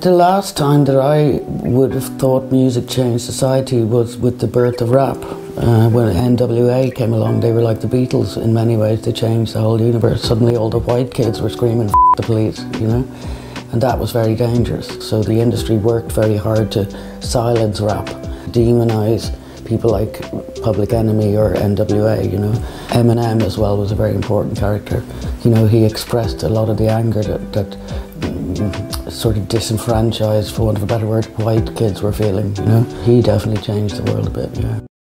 The last time that I would have thought music changed society was with the birth of rap. Uh, when NWA came along, they were like the Beatles in many ways. They changed the whole universe. Suddenly, all the white kids were screaming the police, you know, and that was very dangerous. So the industry worked very hard to silence rap, demonize people like Public Enemy or NWA, you know. Eminem as well was a very important character. You know, he expressed a lot of the anger that, that mm, sort of disenfranchised, for want of a better word, white kids were feeling, you know. He definitely changed the world a bit, yeah.